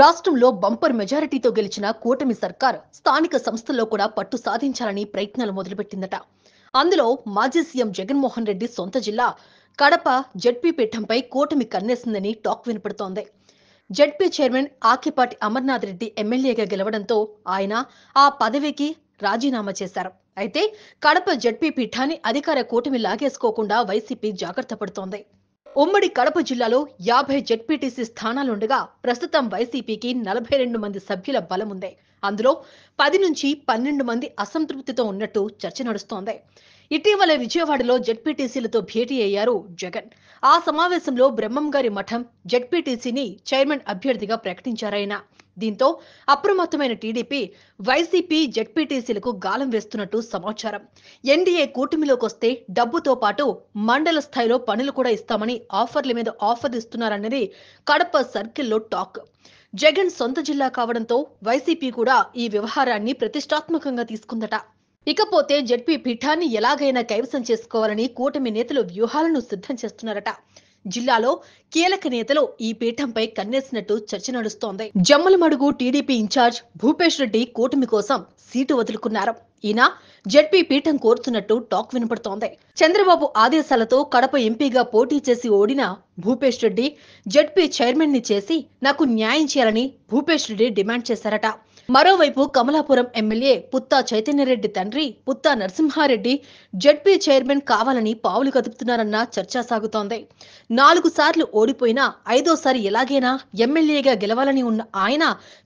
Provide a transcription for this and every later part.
రాష్ట్రంలో బంపర్ మెజారిటీతో గెలిచిన కూటమి సర్కార్ స్థానిక సంస్థల్లో కూడా పట్టు సాధించాలని ప్రయత్నాలు మొదలుపెట్టిందట. అందులో మాజీ సీఎం జగన్మోహన్ రెడ్డి సొంత జిల్లా కడప జడ్పీ పీఠంపై కూటమి కన్నేసిందని టాక్ వినపడుతోంది. జడ్పీ చైర్మన్ ఆకిపాటి అమర్నాథ్ రెడ్డి ఎమ్మెల్యేగా గెలవడంతో ఆయన ఆ పదవికి రాజీనామా చేశారు. అయితే కడప జడ్పీ పీఠాన్ని అధికార కూటమి లాగేసుకోకుండా వైసీపీ జాగ్రత్త పడుతోంది. ఉమ్మడి కడప జిల్లాలో యాభై జెడ్పీటీసీ స్థానాలుండగా ప్రస్తుతం వైసీపీకి నలభై రెండు మంది సభ్యుల బలం ఉంది అందులో పది నుంచి పన్నెండు మంది అసంతృప్తితో ఉన్నట్టు చర్చ నడుస్తోంది. ఇటీవల విజయవాడలో జెడ్పీటీసీలతో భేటీ అయ్యారు జగన్. ఆ సమావేశంలో బ్రహ్మంగారి మఠం జెడ్పీటీసీని చైర్మన్ అభ్యర్థిగా ప్రకటించారాయన దీంతో అప్రమత్తమైన టీడీపీ వైసీపీ జెడ్పీటీసీలకు గాలం వేస్తున్నట్టు సమాచారం. ఎన్డీఏ కూటమిలోకి వస్తే డబ్బుతో పాటు మండల స్థాయిలో పనులు కూడా ఇస్తామని ఆఫర్ల మీద ఆఫర్ ఇస్తున్నారన్నది కడప సర్కిల్లో టాక్. జగన్ సొంత జిల్లా కావడంతో వైసీపీ కూడా ఈ వ్యవహారాన్ని ప్రతిష్టాత్మకంగా తీసుకుందట. ఇకపోతే జడ్పీ పీఠాన్ని ఎలాగైనా కైవసం చేసుకోవాలని కూటమి నేతలు వ్యూహాలను సిద్ధం చేస్తున్నారట. జిల్లాలో కీలక నేతలు ఈ పీఠంపై కన్నేసినట్టు చర్చ నడుస్తోంది. జమ్మలమడుగు టీడీపీ ఇన్ఛార్జ్ భూపేష్ రెడ్డి కూటమి కోసం సీటు వదులుకున్నారు. ఈయన జడ్పీ పీఠం కోరుతున్నట్టు టాక్ వినపడుతోంది. చంద్రబాబు ఆదేశాలతో కడప ఎంపీగా పోటీ చేసి ఓడిన భూపేష్ రెడ్డి జడ్పీ చైర్మన్ని చేసి నాకు న్యాయం చేయాలని భూపేష్ రెడ్డి డిమాండ్ చేశారట. మరోవైపు కమలాపురం ఎమ్మెల్యే పుత్తా చైతన్యరెడ్డి తండ్రి పుత్తా నరసింహారెడ్డి జడ్పీ చైర్మన్ కావాలని పావులు కదుపుతున్నారన్న చర్చ సాగుతోంది. నాలుగు సార్లు ఓడిపోయినా ఐదోసారి ఎలాగైనా ఎమ్మెల్యేగా గెలవాలని ఉన్న ఆయన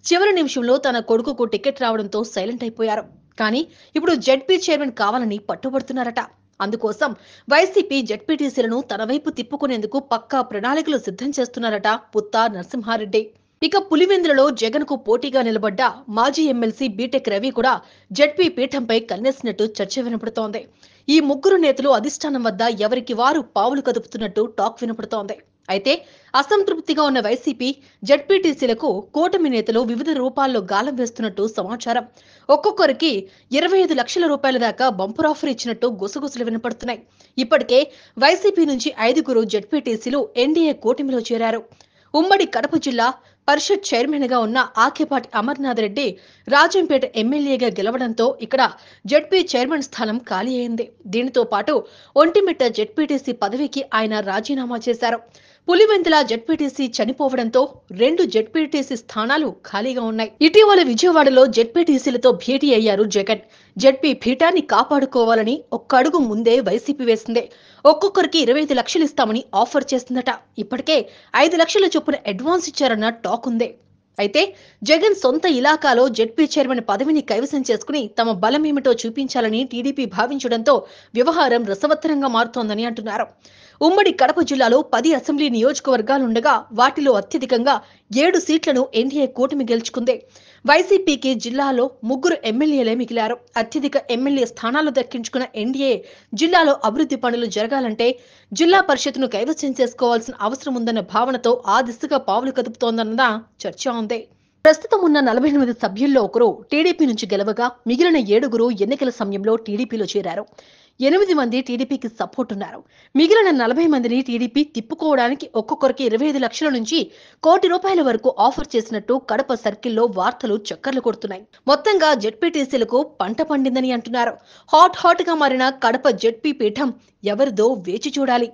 చివరి నిమిషంలో తన కొడుకుకు టికెట్ రావడంతో సైలెంట్ అయిపోయారు. కానీ ఇప్పుడు జడ్పీ చైర్మన్ కావాలని పట్టుబడుతున్నారట. అందుకోసం వైసీపీ జడ్పీటీసీలను తన వైపు తిప్పుకునేందుకు పక్కా ప్రణాళికలు సిద్ధం చేస్తున్నారట పుత్తా నరసింహారెడ్డి. ఇక పులివెందులలో జగన్కు పోటీగా నిలబడ్డ మాజీ ఎమ్మెల్సీ బీటెక్ రవి కూడా జడ్పీ పీఠంపై కన్నేసినట్టు చర్చ వినపడుతోంది. ఈ ముగ్గురు నేతలు అధిష్టానం వద్ద ఎవరికి వారు పావులు కదుపుతున్నట్టు టాక్ వినపడుతోంది. అయితే అసంతృప్తిగా ఉన్న వైసీపీ జడ్పీటీసీలకు కూటమి నేతలు వివిధ రూపాల్లో గాలం వేస్తున్నట్టు సమాచారం. ఒక్కొక్కరికి ఇరవై ఐదు లక్షల రూపాయల దాకా బంపర్ ఆఫర్ ఇచ్చినట్టు గుసగుసలు వినపడుతున్నాయి. ఇప్పటికే వైసీపీ నుంచి ఐదుగురు జడ్పీటీసీలు ఎన్డీఏ కూటమిలో చేరారు. ఉమ్మడి కడప జిల్లా పరిషత్ చైర్మన్గా ఉన్న ఆకేపాటి అమర్నాథ్ రెడ్డి రాజంపేట ఎమ్మెల్యేగా గెలవడంతో ఇక్కడ జడ్పీ చైర్మన్ స్థానం ఖాళీ అయింది. దీనితో పాటు ఒంటిమిట్ట జడ్పీటీసీ పదవికి ఆయన రాజీనామా చేశారు. పులివెందుల జడ్పీటీసీ చనిపోవడంతో రెండు జడ్పీటీసీ స్థానాలు ఖాళీగా ఉన్నాయి. ఇటీవల విజయవాడలో జడ్పీటీసీలతో భేటీ అయ్యారు జగన్. జడ్పీ పీఠాన్ని కాపాడుకోవాలని ఒక్క అడుగు ముందే వైసీపీ వేసింది. ఒక్కొక్కరికి ఇరవై ఐదు లక్షలు ఇస్తామని ఆఫర్ చేస్తుందట. ఇప్పటికే ఐదు లక్షల చొప్పున అడ్వాన్స్ ఇచ్చారన్న టాక్ ఉంది. అయితే జగన్ సొంత ఇలాకాలో జెడ్పీ చైర్మన్ పదవిని కైవసం చేసుకుని తమ బలం ఏమిటో చూపించాలని టీడీపీ భావించడంతో వ్యవహారం రసవత్తరంగా మారుతోందని అంటున్నారు. ఉమ్మడి కడప జిల్లాలో పది అసెంబ్లీ నియోజకవర్గాలుండగా వాటిలో అత్యధికంగా ఏడు సీట్లను ఎన్డీఏ కూటమి గెలుచుకుంది. వైసీపీకి జిల్లాలో ముగ్గురు ఎమ్మెల్యేలే మిగిలారు. అత్యధిక ఎమ్మెల్యే స్థానాలు దక్కించుకున్న ఎన్డీఏ జిల్లాలో అభివృద్ధి పనులు జరగాలంటే జిల్లా పరిషత్ను కైవసం చేసుకోవాల్సిన అవసరం ఉందన్న భావనతో ఆ దిశగా పావులు కదుపుతోందన్న చర్చ ఉంది. ప్రస్తుతం ఉన్న నలభై ఎనిమిది సభ్యుల్లో ఒకరు టీడీపీ నుంచి గెలవగా మిగిలిన ఏడుగురు ఎన్నికల సమయంలో టీడీపీలో చేరారు. ఎనిమిది మంది టీడీపీకి సపోర్ట్ ఉన్నారు. మిగిలిన నలభై మందిని టీడీపీ తిప్పుకోవడానికి ఒక్కొక్కరికి ఇరవై ఐదు లక్షల నుంచి కోటి రూపాయల వరకు ఆఫర్ చేసినట్టు కడప సర్కిల్లో వార్తలు చక్కర్లు కొడుతున్నాయి. మొత్తంగా జెడ్పీటీసీలకు పంట పండిందని అంటున్నారు. హాట్ హాట్గా మారిన కడప జెడ్పీ పీఠం ఎవరిదో వేచి చూడాలి.